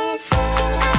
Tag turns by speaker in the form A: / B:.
A: promise.